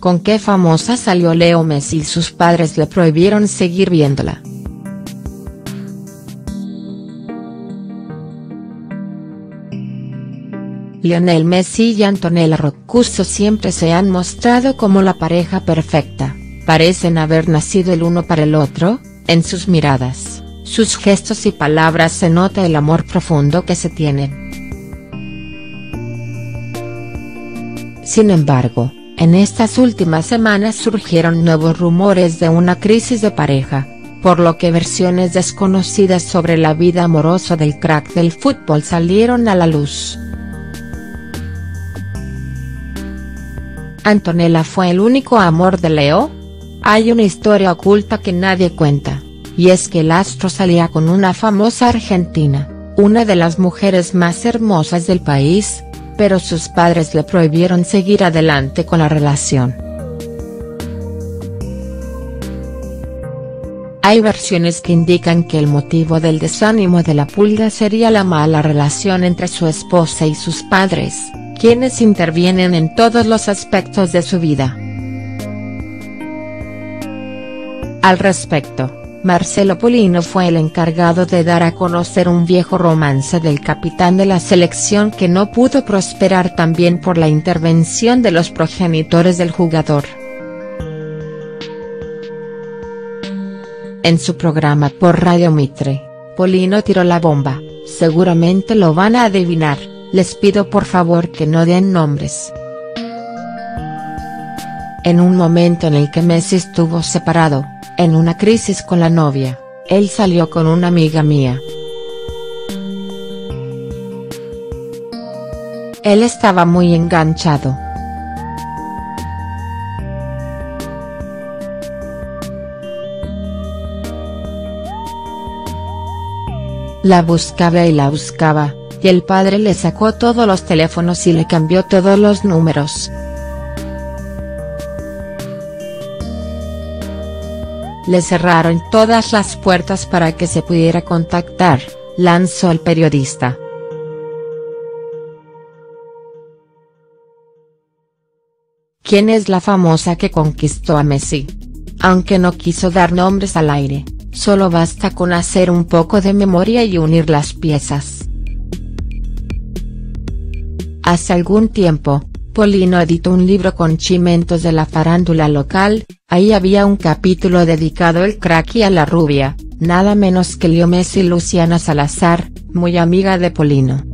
¿Con qué famosa salió Leo Messi y sus padres le prohibieron seguir viéndola?. Lionel Messi y Antonella Rocuzzo siempre se han mostrado como la pareja perfecta, parecen haber nacido el uno para el otro, en sus miradas, sus gestos y palabras se nota el amor profundo que se tienen. Sin embargo, en estas últimas semanas surgieron nuevos rumores de una crisis de pareja, por lo que versiones desconocidas sobre la vida amorosa del crack del fútbol salieron a la luz. ¿Antonella fue el único amor de Leo? Hay una historia oculta que nadie cuenta, y es que el astro salía con una famosa argentina, una de las mujeres más hermosas del país, pero sus padres le prohibieron seguir adelante con la relación. Hay versiones que indican que el motivo del desánimo de la pulga sería la mala relación entre su esposa y sus padres, quienes intervienen en todos los aspectos de su vida. Al respecto, Marcelo Polino fue el encargado de dar a conocer un viejo romance del capitán de la selección que no pudo prosperar también por la intervención de los progenitores del jugador. En su programa por Radio Mitre, Polino tiró la bomba, seguramente lo van a adivinar, les pido por favor que no den nombres. En un momento en el que Messi estuvo separado, en una crisis con la novia, él salió con una amiga mía. Él estaba muy enganchado. La buscaba y la buscaba, y el padre le sacó todos los teléfonos y le cambió todos los números. Le cerraron todas las puertas para que se pudiera contactar, lanzó el periodista. ¿Quién es la famosa que conquistó a Messi? Aunque no quiso dar nombres al aire, solo basta con hacer un poco de memoria y unir las piezas. Hace algún tiempo, Polino editó un libro con chimentos de la farándula local, ahí había un capítulo dedicado al crack y a la rubia, nada menos que Leo Messi y Luciana Salazar, muy amiga de Polino.